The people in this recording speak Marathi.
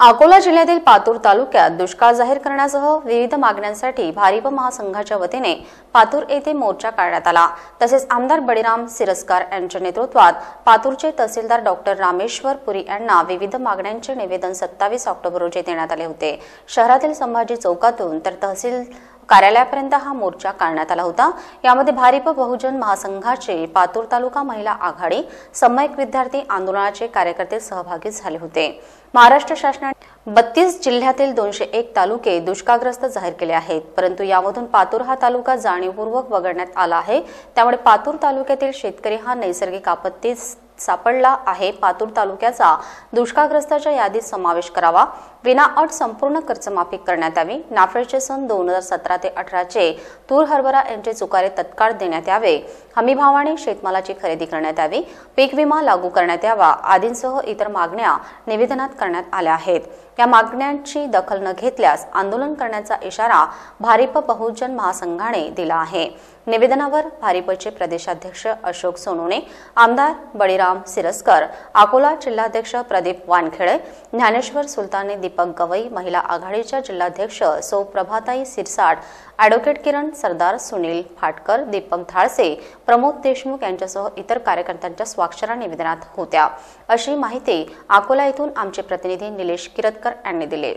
अकोला जिल्ह्यातील पातूर तालुक्यात दुष्काळ जाहीर करण्यासह विविध मागण्यांसाठी भारिप महासंघाच्या वतीने पातूर येथे मोर्चा काढण्यात आला. तसेच आमदार बळीराम सिरस्कार यांच्या नेतृत्वात पातूरचे तहसीलदार डॉक्टर रामेश्वर पुरी यांना विविध मागण्यांचे निवेदन सत्तावीस ऑक्टोबर रोजी देण्यात आले होते. शहरातील संभाजी चौकातून तर तहसील कार्यालयापर्यंत हा मोर्चा काढण्यात आला होता. यामध्ये भारिप बहुजन महासंघाचे पातूर तालुका महिला आघाडी सम्यक विद्यार्थी आंदोलनाचे कार्यकर्ते सहभागी झाले होते. महाराष्ट्र शासनाने बत्तीस जिल्ह्यातील दोनशे एक तालुके दुष्काळग्रस्त जाहीर केले आहेत. परंतु यामधून पातूर हा तालुका जाणीवपूर्वक वगळण्यात आला आहे. त्यामुळे पातूर तालुक्यातील शेतकरी हा नैसर्गिक आपत्तीस सापडला आहे. पातूर तालुक्याचा दुष्काळग्रस्ताच्या यादीत समावेश करावा. विनाअट संपूर्ण कर्जमाफी करण्यात यावी. नाफेडचे सन दोन हजार सतरा ते अठराचे तूर हरभरा यांचे चुकारे तत्काळ देण्यात यावे. हमीभावाने शेतमालाची खरेदी करण्यात यावी. पीक विमा लागू करण्यात यावा. आदींसह इतर मागण्या निवेदनात करण्यात आल्या आहेत. या मागण्यांची दखल न घेतल्यास आंदोलन करण्याचा इशारा भारिप बहुजन महासंघाने दिला आहे. निवेदनावर भारिपचे प्रदेशाध्यक्ष अशोक सोनोने आमदार बळीराम सिरस्कर अकोला जिल्हाध्यक्ष प्रदीप वानखेडे ज्ञानेश्वर सुलताने दीपक गवई महिला आघाडीच्या जिल्हाध्यक्ष सौप्रभाताई सिरसाट अॅडव्होकेट किरण सरदार सुनील फाटकर दीपक थाळसे प्रमोद देशमुख यांच्यासह इतर कार्यकर्त्यांच्या स्वाक्षरा निवेदनात होत्या. अशी माहिती अकोला येथून आमचे प्रतिनिधी निलेश किरतकर यांनी दिली.